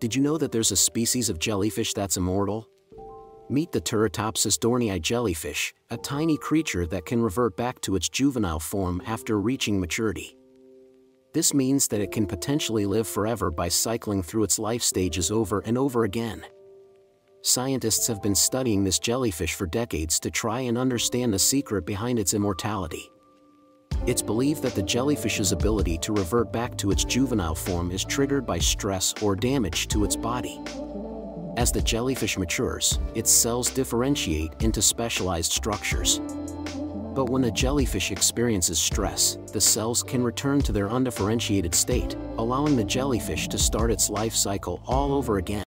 Did you know that there's a species of jellyfish that's immortal? Meet the Turritopsis dohrnii jellyfish, a tiny creature that can revert back to its juvenile form after reaching maturity. This means that it can potentially live forever by cycling through its life stages over and over again. Scientists have been studying this jellyfish for decades to try and understand the secret behind its immortality. It's believed that the jellyfish's ability to revert back to its juvenile form is triggered by stress or damage to its body. As the jellyfish matures, its cells differentiate into specialized structures. But when a jellyfish experiences stress, the cells can return to their undifferentiated state, allowing the jellyfish to start its life cycle all over again.